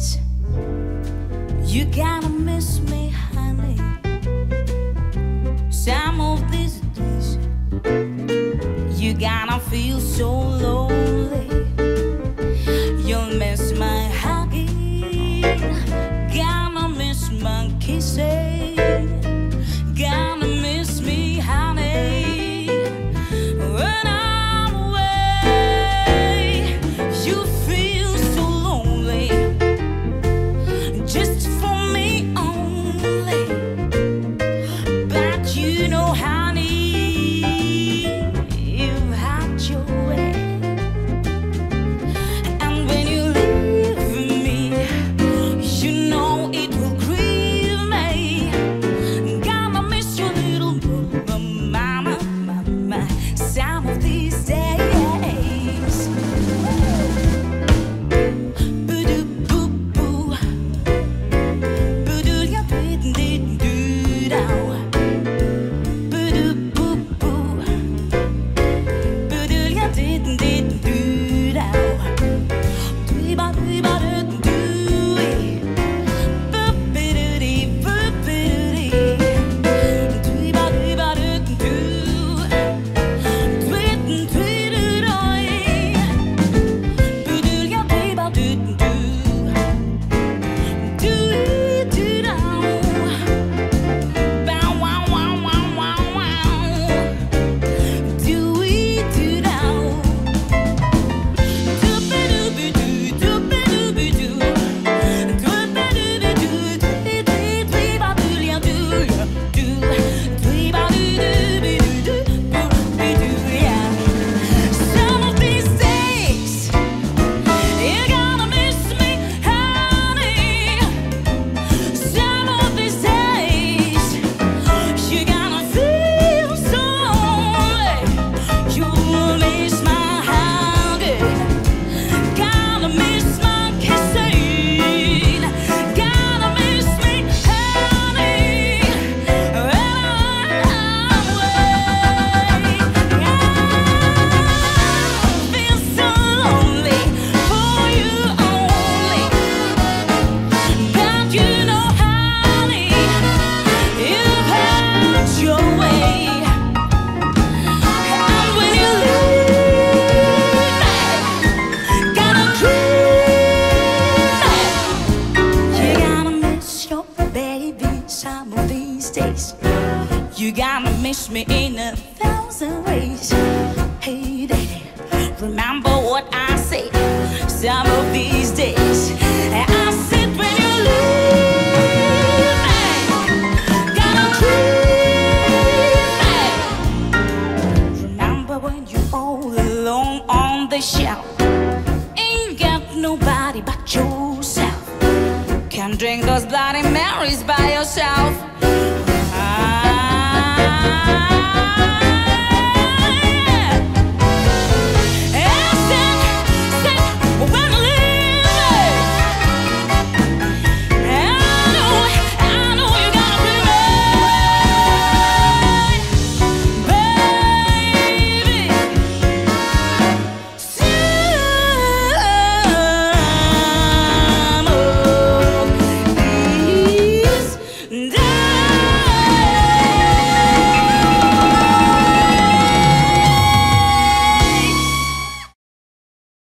days. You gonna miss me, honey. Some of these days, you gonna feel so lonely. You'll miss my hugging. did do down. You gotta miss me in a thousand ways. Hey, daddy, remember what I said. Some of these days, I said when you leave, gotta dream. Remember when you're all alone on the shelf, ain't got nobody but yourself. Can drink those Bloody Marys by yourself. mar.